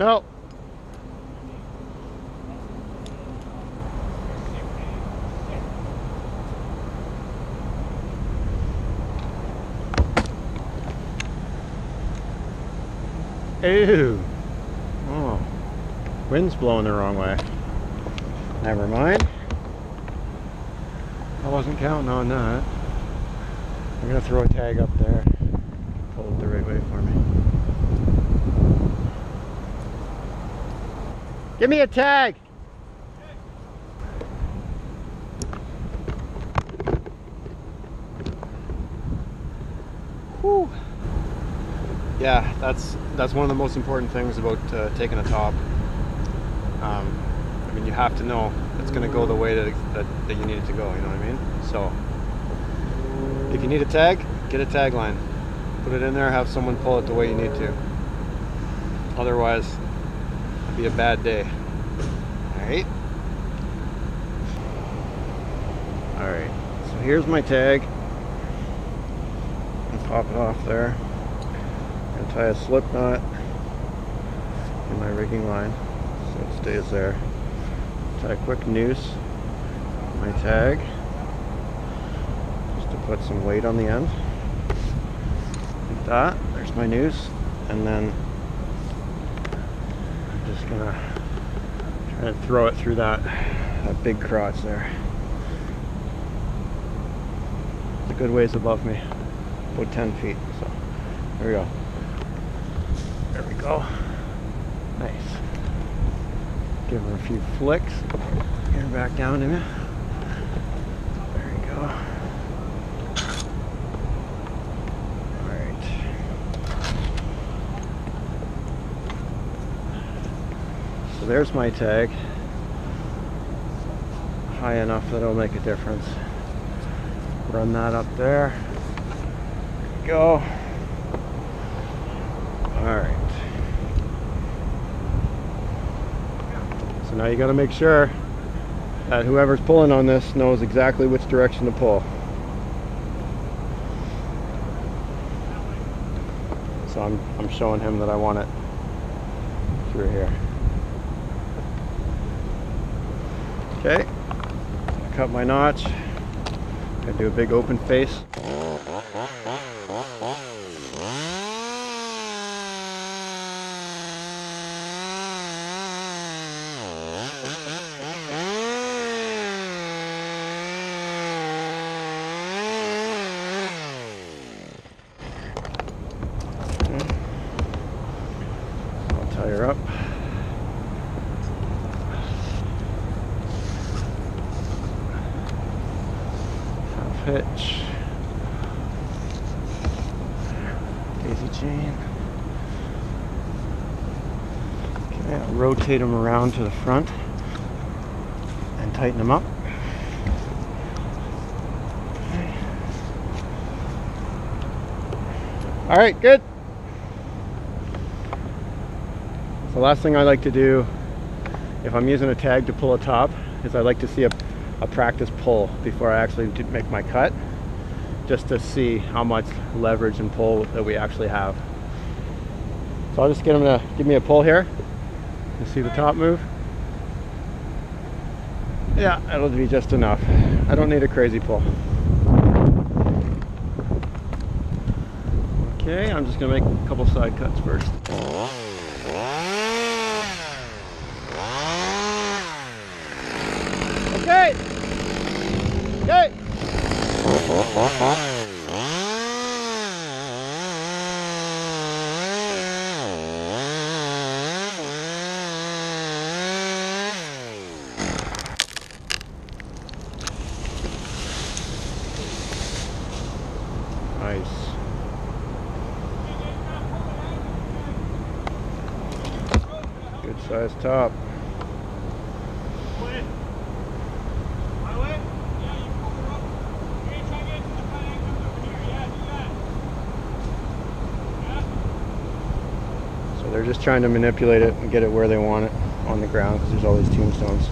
No. Ew. Oh. Wind's blowing the wrong way. Never mind. I wasn't counting on that. I'm gonna throw a tag up there. Pull it the right way for me. Give me a tag! Whew. Yeah, that's that's one of the most important things about uh, taking a top. Um, I mean, you have to know it's going to go the way that, that, that you need it to go, you know what I mean? So, if you need a tag, get a tag line. Put it in there, have someone pull it the way you need to. Otherwise, be a bad day. Alright? Alright, so here's my tag. And pop it off there. And tie a slip knot in my rigging line so it stays there. Tie a quick noose my tag just to put some weight on the end like that there's my noose and then just gonna try to throw it through that that big crotch there. It's a good ways above me about 10 feet so there we go. There we go. Nice. Give her a few flicks get her back down to me there you go Alright. So there's my tag. High enough that it'll make a difference. Run that up there. go. Alright. So now you gotta make sure that whoever's pulling on this knows exactly which direction to pull. So I'm, I'm showing him that I want it through here. Okay, cut my notch. Gonna do a big open face. I'll tie her up. Hitch. Daisy chain. Okay, I'll rotate them around to the front and tighten them up. Okay. All right, good. The last thing I like to do if I'm using a tag to pull a top is I like to see a, a practice pull before I actually make my cut just to see how much leverage and pull that we actually have. So I'll just get him to give me a pull here. You see the top move? Yeah, that'll be just enough. I don't need a crazy pull. Okay, I'm just gonna make a couple side cuts first. Okay. Okay. Nice. Good size top. So they're just trying to manipulate it and get it where they want it on the ground because there's all these tombstones.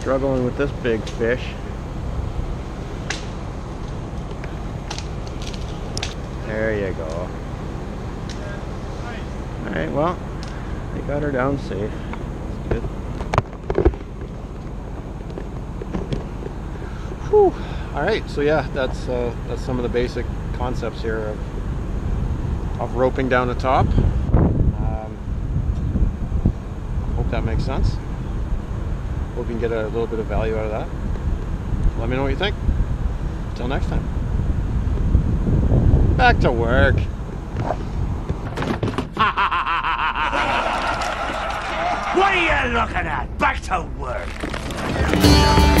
Struggling with this big fish. There you go. All right, well, they got her down safe. That's good. Whew. All right, so yeah, that's uh, that's some of the basic concepts here of, of roping down the top. Um, hope that makes sense. Hope you can get a little bit of value out of that. Let me know what you think. Until next time. Back to work. What are you looking at? Back to work.